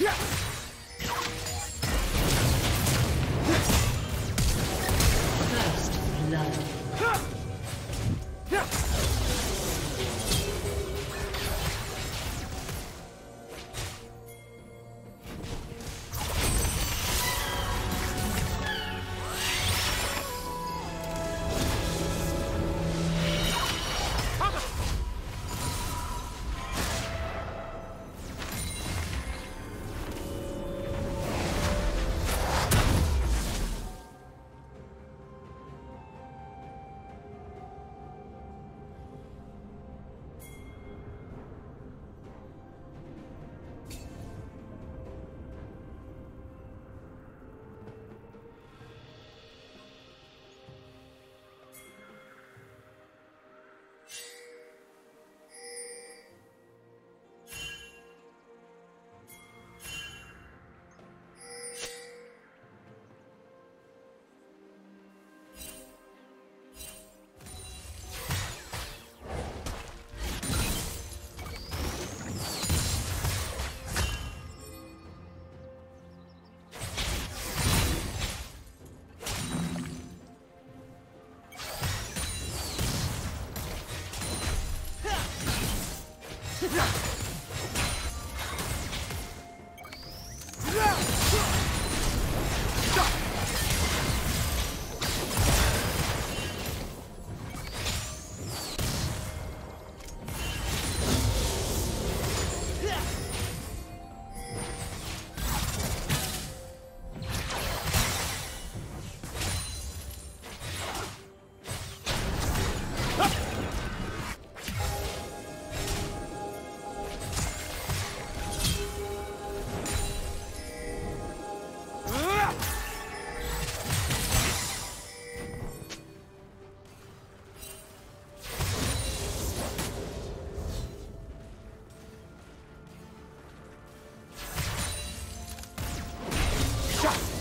Yes! shot!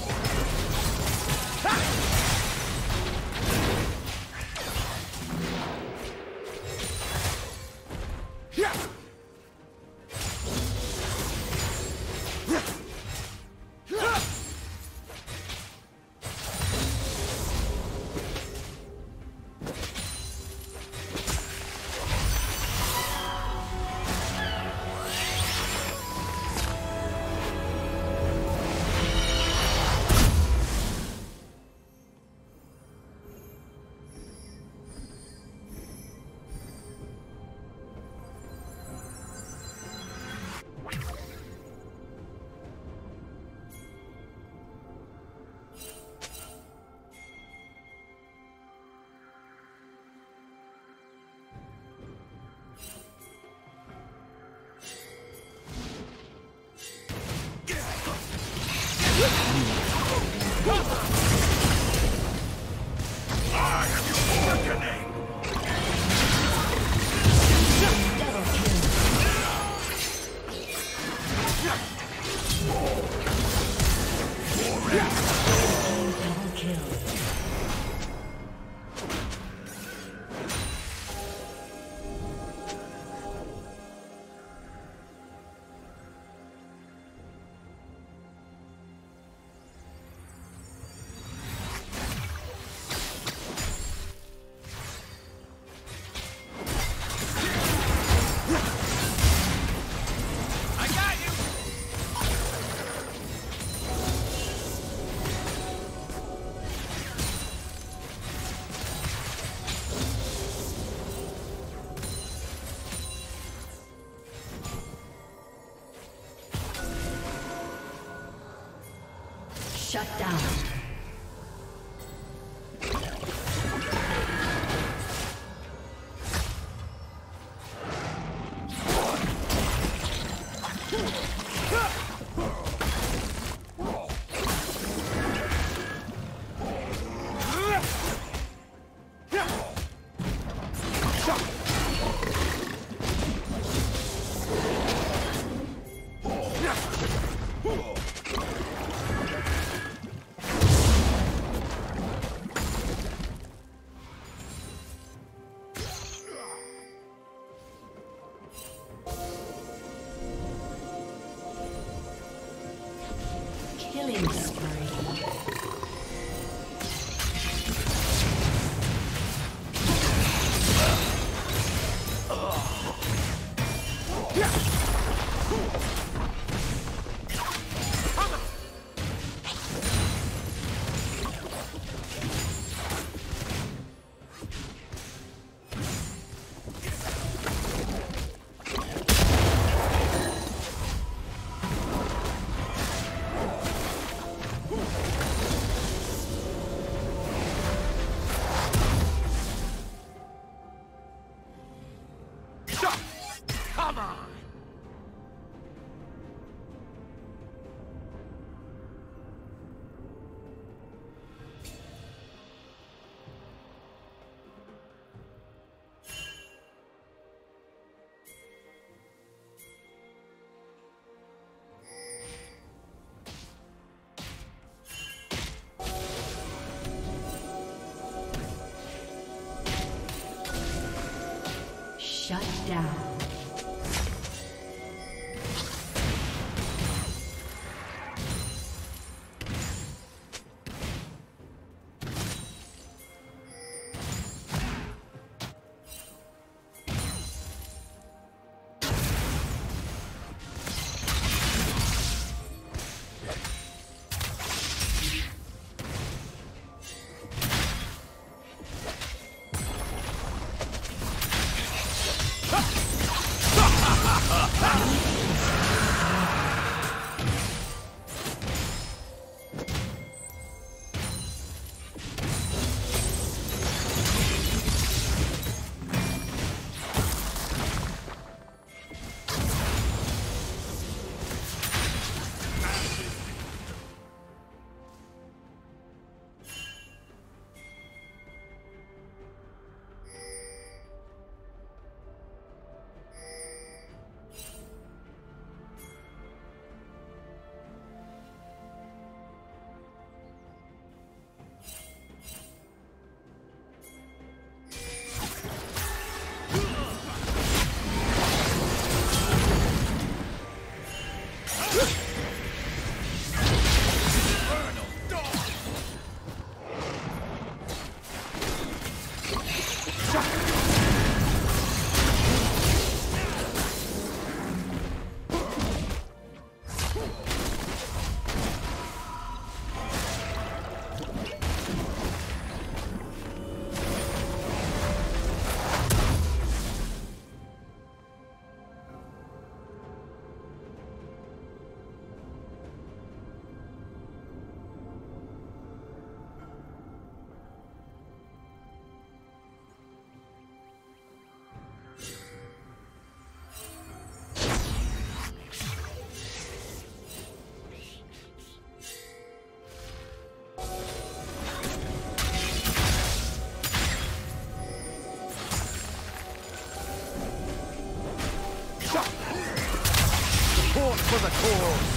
Shut down. Down. For the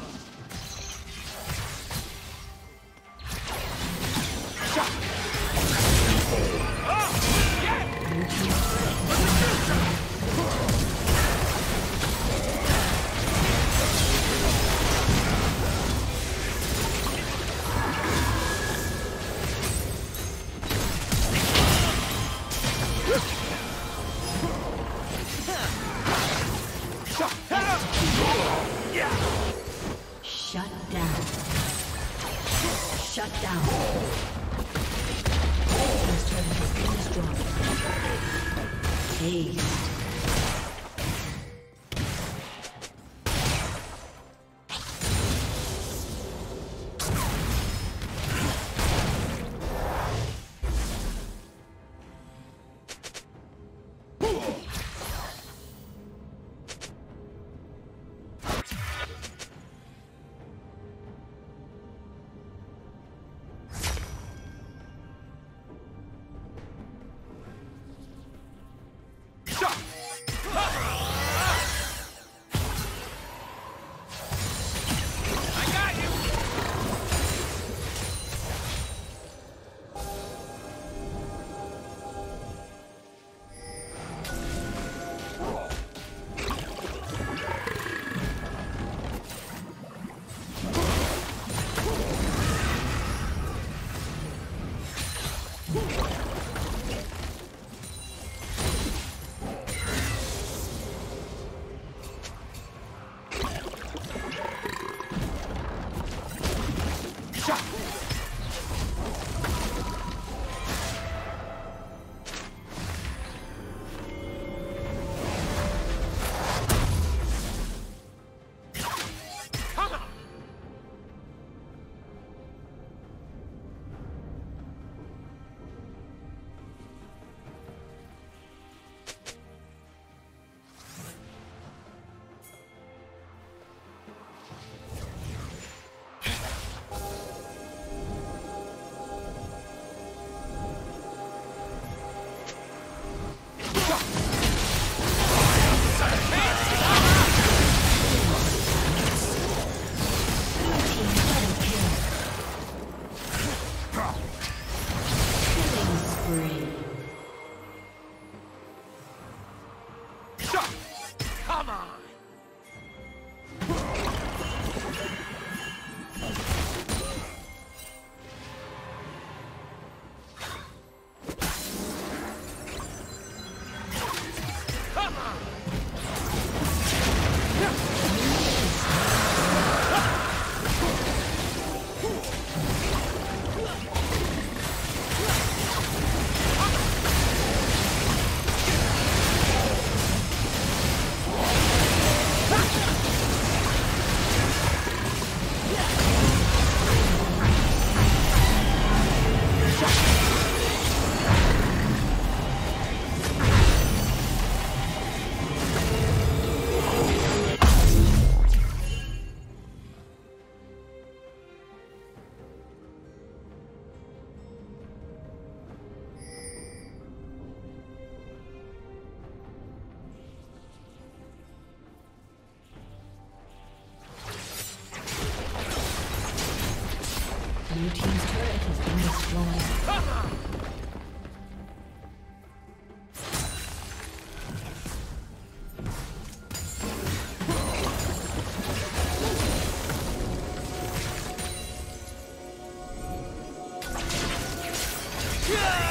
Blue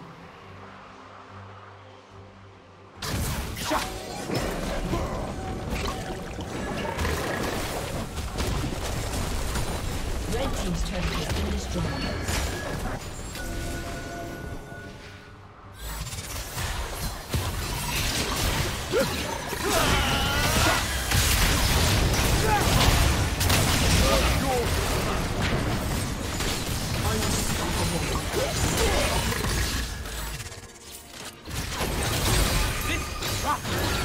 あ!